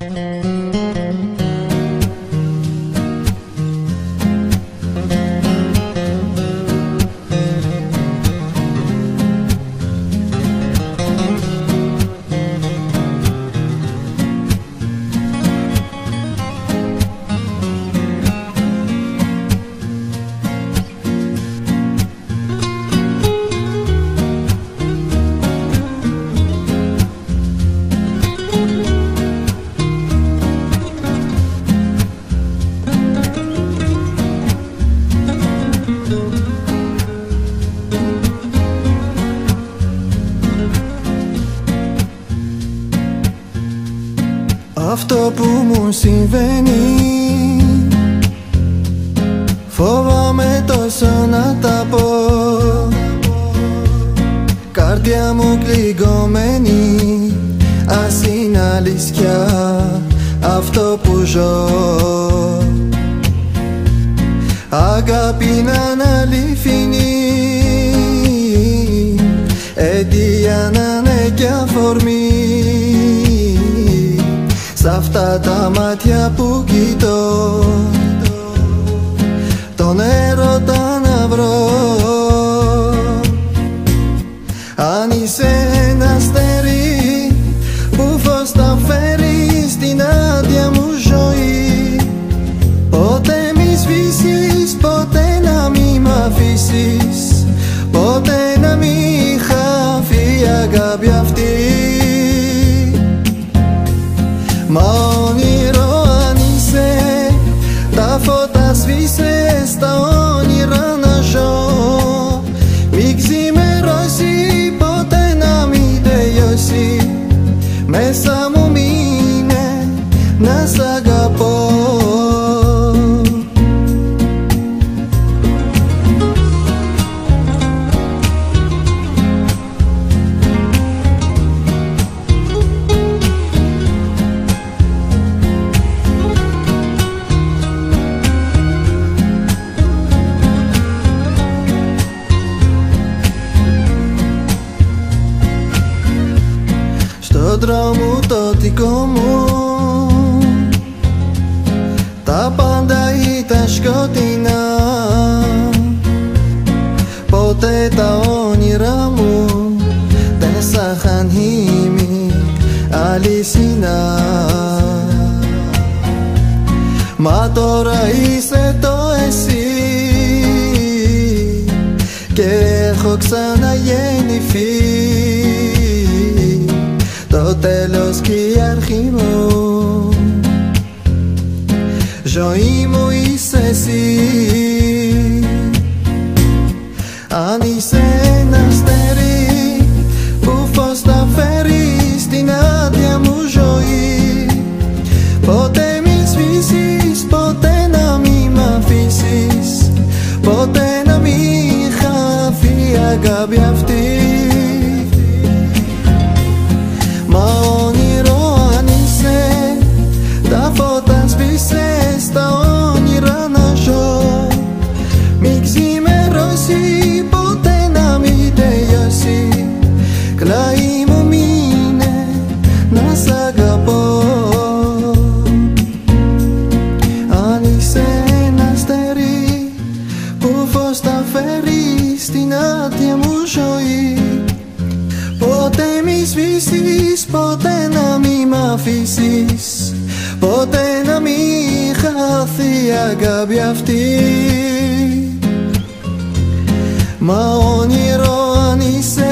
Mm-hmm. Αυτό που μου συμβαίνει. Φόβαμαι τόσο να τα πω. Καρδιά μου κλειγωμένη Ας είναι αλήθεια αυτό που ζω. Αγάπη να είναι αληθινή Σ' αυτά τα μάτια που κοιτώ. Τον έρωτα να βρω. Αν είσαι ένα αστέρι Που φως θα φέρει στην άδεια μου ζωή Ποτέ μη σβήσεις, ποτέ να μη μ' αφήσεις Ποτέ να μη χαθεί η αγάπη αυτή μείνε να σ' αγαπώ Στον δρόμο το σκοτεινά. Ποτέ τα όνειρά μου Δεν σ' είχαν ήμι αληθινά. Μα τώρα είσαι το εσύ Και έχω ξαναγεννηθεί. Το τέλος και η αρχή μου Ζωή μου είσαι εσύ Αν είσαι που φως θα φέρει στην άδεια μου ζωή. Ποτέ μη σβήσεις, ποτέ να μη μ' αφήσεις. Ποτέ να μη χαθεί η αγάπη αυτή. Μα όνειρο αν είσαι